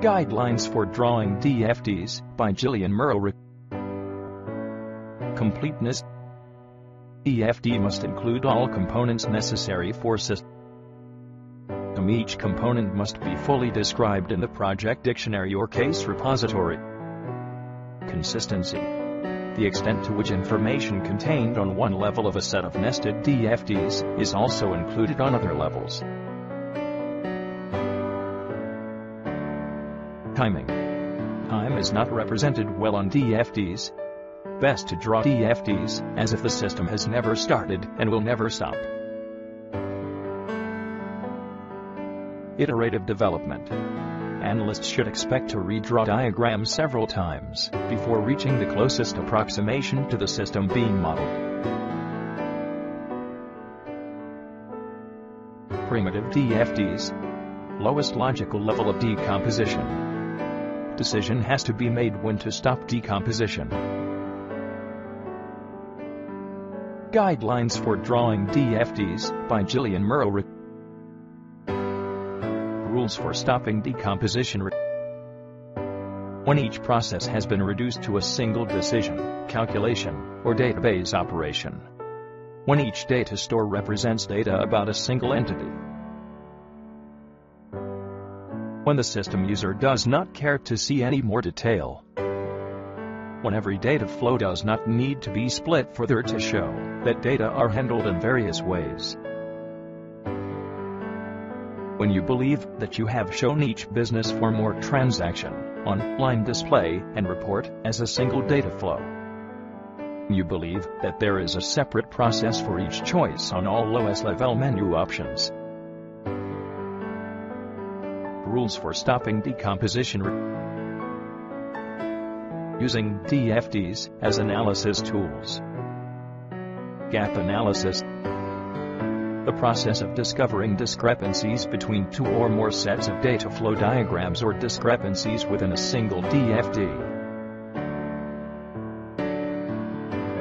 Guidelines for Drawing DFDs by Gillian Murrow. Completeness DFD must include all components necessary for system. Each component must be fully described in the project dictionary or case repository. Consistency the extent to which information contained on one level of a set of nested DFDs is also included on other levels. Timing. Time is not represented well on DFDs. Best to draw DFDs as if the system has never started and will never stop. Iterative development. Analysts should expect to redraw diagrams several times before reaching the closest approximation to the system being modeled. Primitive DFDs. Lowest logical level of decomposition decision has to be made when to stop decomposition. Guidelines for Drawing DFDs by Gillian Murrow Rules for Stopping Decomposition When each process has been reduced to a single decision, calculation, or database operation. When each data store represents data about a single entity, when the system user does not care to see any more detail. When every data flow does not need to be split further to show that data are handled in various ways. When you believe that you have shown each business form or transaction on line display and report as a single data flow. You believe that there is a separate process for each choice on all lowest level menu options rules for stopping decomposition using DFDs as analysis tools. Gap analysis the process of discovering discrepancies between two or more sets of data flow diagrams or discrepancies within a single DFD.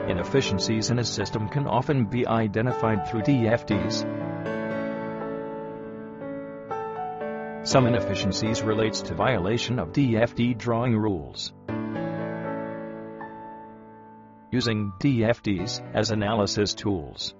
Inefficiencies in a system can often be identified through DFDs, Some inefficiencies relates to violation of DFD drawing rules. Using DFDs as analysis tools.